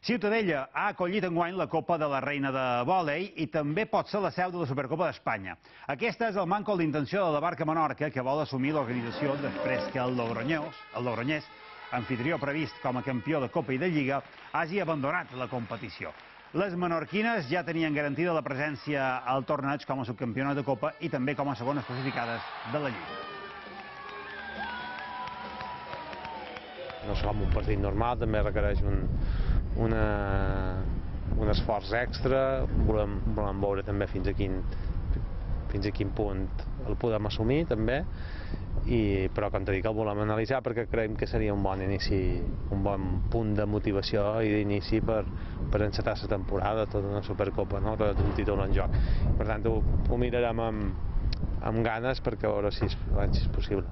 Ciutadella ha acollit enguany la Copa de la Reina de Vòlei i també pot ser la seu de la Supercopa d'Espanya. Aquesta és el manco d'intenció de la Barca Menorca, que vol assumir l'organització després que el Logronyós, el Logronyès, anfitrió previst com a campió de Copa i de Lliga, hagi abandonat la competició. Les menorquines ja tenien garantida la presència al torneig com a subcampionat de Copa i també com a segones classificades de la Lliga. No com un partit normal, també requereix un, una, un esforç extra, volem, volem veure també fins a quin, fins a quin punt el podem assumir també, i, però com t'he dit el volem analitzar perquè creiem que seria un bon inici, un bon punt de motivació i d'inici per, per encetar la temporada, tota una Supercopa, no? tot un títol en joc. Per tant, ho, ho mirarem amb, amb ganes perquè veure si és, si és possible.